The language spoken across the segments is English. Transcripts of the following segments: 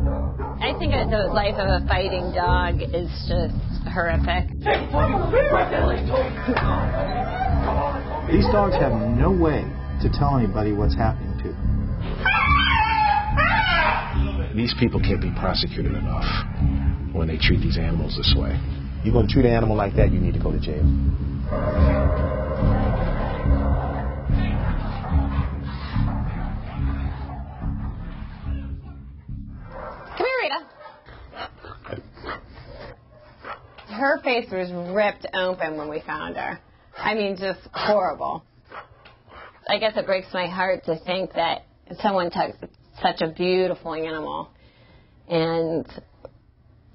I think the life of a fighting dog is just horrific. These dogs have no way to tell anybody what's happening to them. These people can't be prosecuted enough when they treat these animals this way. You're going to treat an animal like that, you need to go to jail. Her face was ripped open when we found her. I mean, just horrible. I guess it breaks my heart to think that someone took such a beautiful animal and,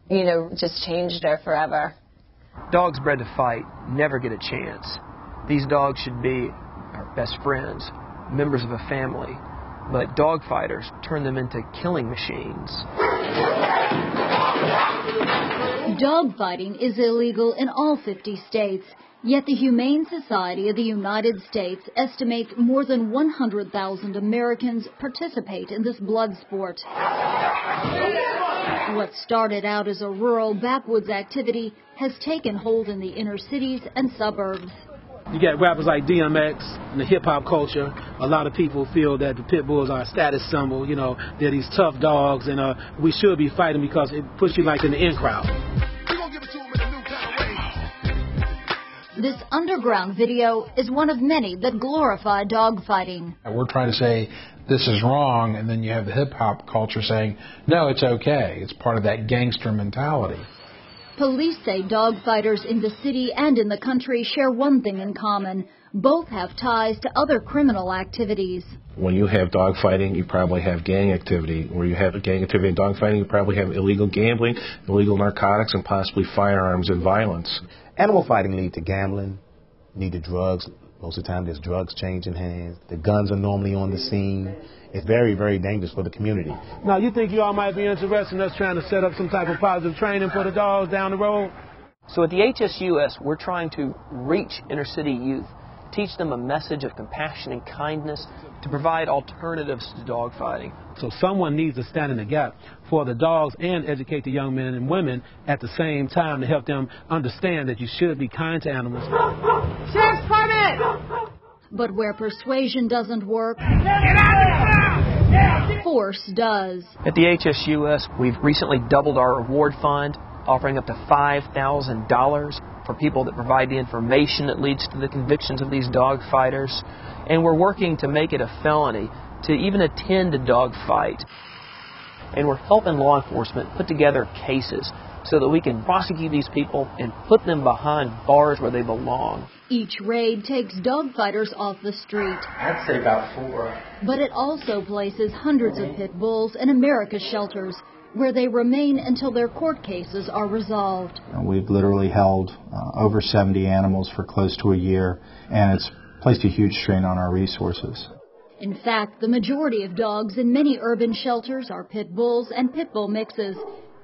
you know, just changed her forever. Dogs bred to fight never get a chance. These dogs should be our best friends, members of a family, but dog fighters turn them into killing machines. Dog fighting is illegal in all 50 states. Yet the Humane Society of the United States estimates more than 100,000 Americans participate in this blood sport. What started out as a rural backwoods activity has taken hold in the inner cities and suburbs. You got rappers like DMX and the hip hop culture. A lot of people feel that the pit bulls are a status symbol. You know, they're these tough dogs, and uh, we should be fighting because it puts you like in the in crowd. This underground video is one of many that glorify dogfighting. We're trying to say this is wrong, and then you have the hip hop culture saying, no, it's okay. It's part of that gangster mentality. Police say dogfighters in the city and in the country share one thing in common. Both have ties to other criminal activities. When you have dogfighting, you probably have gang activity. Where you have gang activity and dogfighting, you probably have illegal gambling, illegal narcotics, and possibly firearms and violence. Animal fighting lead to gambling, lead to drugs. Most of the time, there's drugs changing hands. The guns are normally on the scene. It's very, very dangerous for the community. Now, you think you all might be interested in us trying to set up some type of positive training for the dogs down the road? So at the HSUS, we're trying to reach inner city youth, teach them a message of compassion and kindness, to provide alternatives to dogfighting. So someone needs to stand in the gap for the dogs and educate the young men and women at the same time to help them understand that you should be kind to animals. Sheriff's coming! But where persuasion doesn't work, force does. At the HSUS, we've recently doubled our reward fund, offering up to $5,000 for people that provide the information that leads to the convictions of these dog fighters. And we're working to make it a felony to even attend a dog fight. And we're helping law enforcement put together cases so that we can prosecute these people and put them behind bars where they belong. Each raid takes dogfighters off the street. I'd say about four. But it also places hundreds of pit bulls in America's shelters where they remain until their court cases are resolved. We've literally held uh, over 70 animals for close to a year, and it's placed a huge strain on our resources. In fact, the majority of dogs in many urban shelters are pit bulls and pit bull mixes.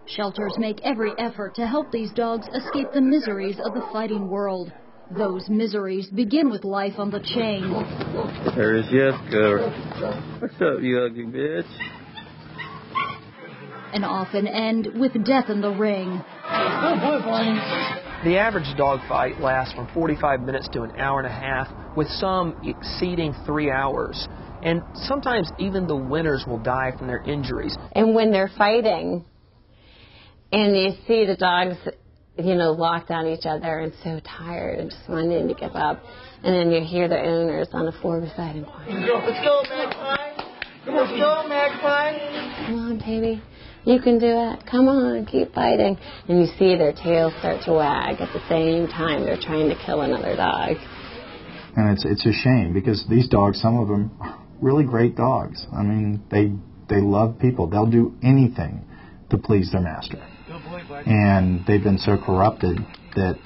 Shelters make every effort to help these dogs escape the miseries of the fighting world. Those miseries begin with life on the chain. There's Jessica. What's up, you ugly bitch? And often end with death in the ring. The average dog fight lasts from 45 minutes to an hour and a half, with some exceeding three hours. And sometimes even the winners will die from their injuries. And when they're fighting, and you see the dogs, you know, locked on each other and so tired and just wanting to give up, and then you hear the owners on the floor beside him Let's go, let's go, Magpie. Let's go, Magpie. Come on, baby. You can do it. Come on, keep fighting. And you see their tails start to wag at the same time they're trying to kill another dog. And it's it's a shame because these dogs, some of them, are really great dogs. I mean, they they love people. They'll do anything to please their master. And they've been so corrupted that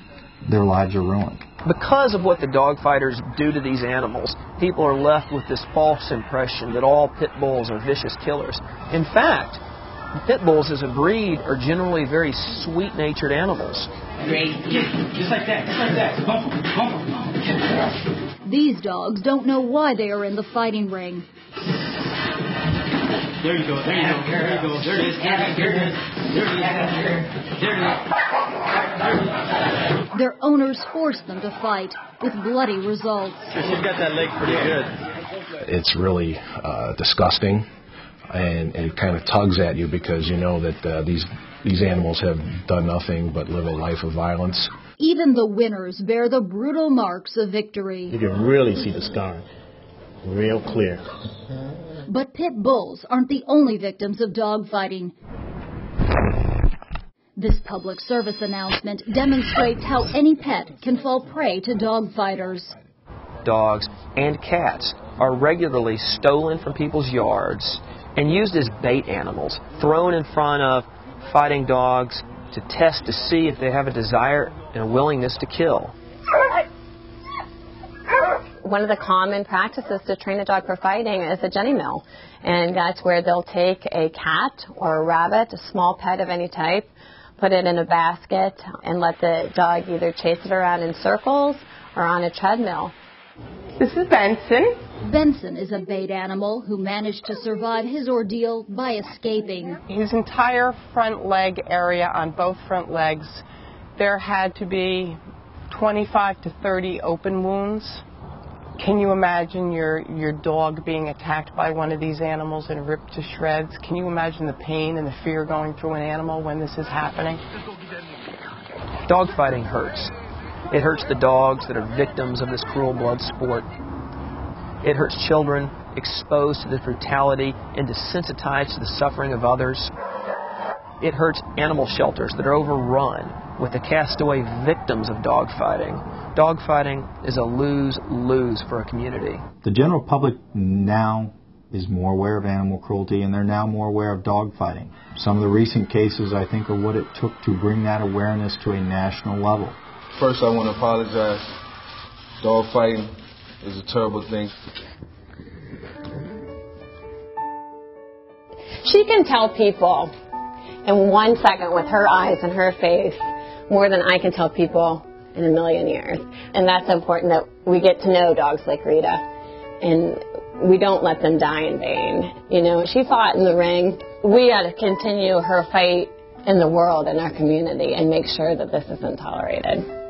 their lives are ruined. Because of what the dog fighters do to these animals, people are left with this false impression that all pit bulls are vicious killers. In fact, pit bulls as a breed are generally very sweet natured animals. Just like that, just like that. Bump them, bump them. These dogs don't know why they are in the fighting ring. There you go. There you go. There you go. There it is. There it is. There it is. There it is. Their owners force them to fight with bloody results. She's got that leg pretty good. It's really uh, disgusting, and it kind of tugs at you because you know that uh, these these animals have done nothing but live a life of violence. Even the winners bear the brutal marks of victory. You can really see the scar, real clear. But pit bulls aren't the only victims of dogfighting. This public service announcement demonstrates how any pet can fall prey to dogfighters. Dogs and cats are regularly stolen from people's yards and used as bait animals, thrown in front of fighting dogs to test to see if they have a desire and a willingness to kill. One of the common practices to train a dog for fighting is a jenny mill. And that's where they'll take a cat or a rabbit, a small pet of any type, put it in a basket, and let the dog either chase it around in circles or on a treadmill. This is Benson. Benson is a bait animal who managed to survive his ordeal by escaping. His entire front leg area on both front legs, there had to be 25 to 30 open wounds. Can you imagine your, your dog being attacked by one of these animals and ripped to shreds? Can you imagine the pain and the fear going through an animal when this is happening? Dogfighting hurts. It hurts the dogs that are victims of this cruel blood sport. It hurts children exposed to the brutality and desensitized to the suffering of others. It hurts animal shelters that are overrun with the castaway victims of dogfighting. Dogfighting is a lose lose for a community. The general public now is more aware of animal cruelty and they're now more aware of dogfighting. Some of the recent cases, I think, are what it took to bring that awareness to a national level. First, I want to apologize. Dogfighting is a terrible thing. She can tell people in one second with her eyes and her face more than I can tell people in a million years. And that's important that we get to know dogs like Rita and we don't let them die in vain. You know, she fought in the ring. We got to continue her fight in the world, in our community, and make sure that this isn't tolerated.